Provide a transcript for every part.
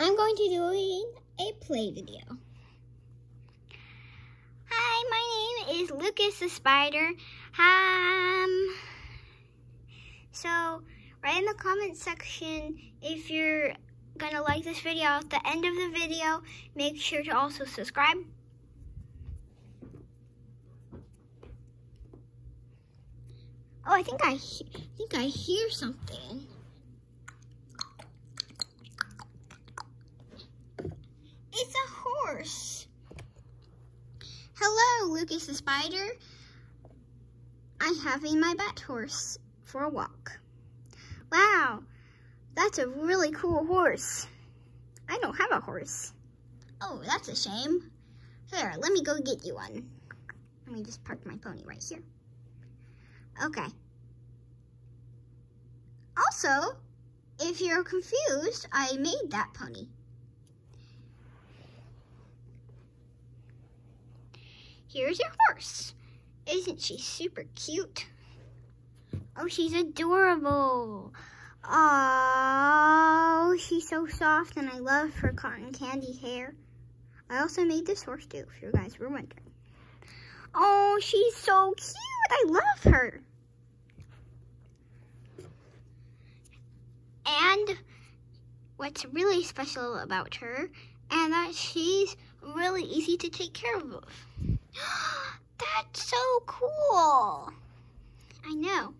I'm going to doing a play video. Hi, my name is Lucas the Spider. Um, so write in the comment section if you're gonna like this video. At the end of the video, make sure to also subscribe. Oh, I think I, I think I hear something. It's a horse. Hello, Lucas the Spider. I'm having my bat horse for a walk. Wow, that's a really cool horse. I don't have a horse. Oh, that's a shame. Here, let me go get you one. Let me just park my pony right here. Okay. Also, if you're confused, I made that pony. Here's your horse. Isn't she super cute? Oh, she's adorable. Oh, she's so soft and I love her cotton candy hair. I also made this horse too, if you guys were wondering. Oh, she's so cute. I love her. And what's really special about her, and that she's really easy to take care of. That's so cool. I know.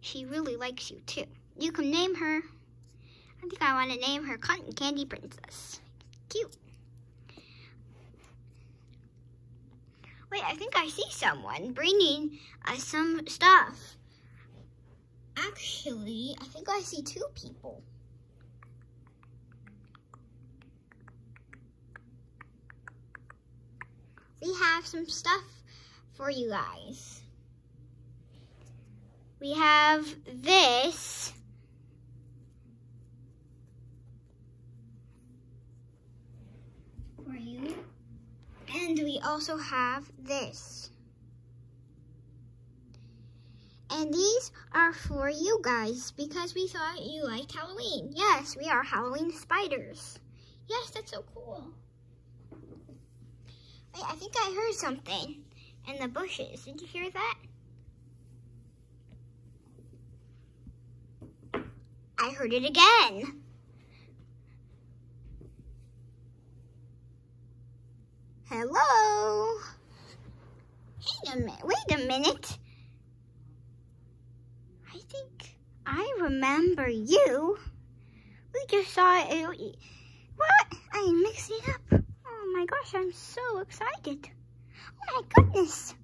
She really likes you too. You can name her. I think I want to name her Cotton Candy Princess. Cute. Wait, I think I see someone bringing us some stuff. Actually, I think I see two people. We have some stuff for you guys. We have this. For you. And we also have this. And these are for you guys because we thought you liked Halloween. Yes, we are Halloween spiders. Yes, that's so cool. Wait, I think I heard something in the bushes. Did you hear that? I heard it again. Hello? Wait a minute. Wait a minute. I think I remember you. We just saw it. What? I mixed it up. Oh my gosh, I'm so excited. Oh my goodness.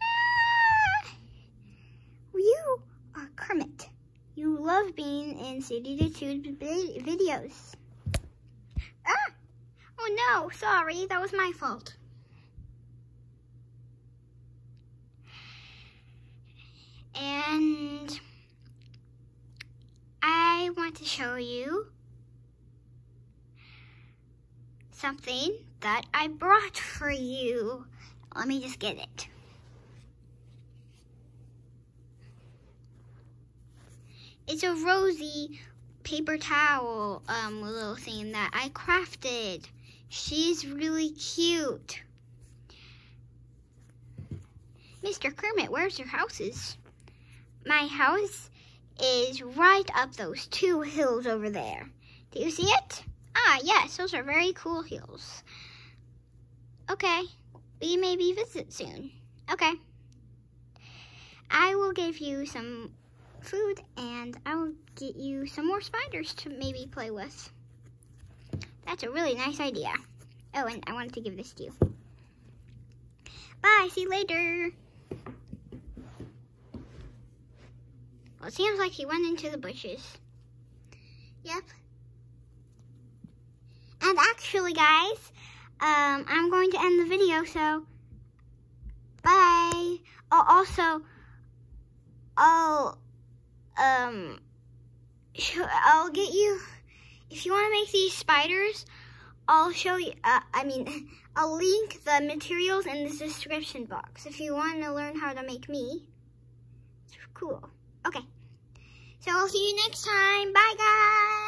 Ah! You are Kermit. You love being in Sadie The Tube videos. Ah! Oh no, sorry, that was my fault. And I want to show you something that I brought for you. Let me just get it. It's a rosy paper towel um, little thing that I crafted. She's really cute. Mr. Kermit, where's your houses? My house is right up those two hills over there. Do you see it? Ah, yes, those are very cool heels. Okay, we maybe visit soon. Okay. I will give you some food and I will get you some more spiders to maybe play with. That's a really nice idea. Oh, and I wanted to give this to you. Bye, see you later. Well, it seems like he went into the bushes. Yep. Guys, um, I'm going to end the video, so bye. Oh, also, I'll, um, I'll get you, if you want to make these spiders, I'll show you, uh, I mean, I'll link the materials in the description box if you want to learn how to make me. It's cool. Okay. So I'll see you next time. Bye, guys.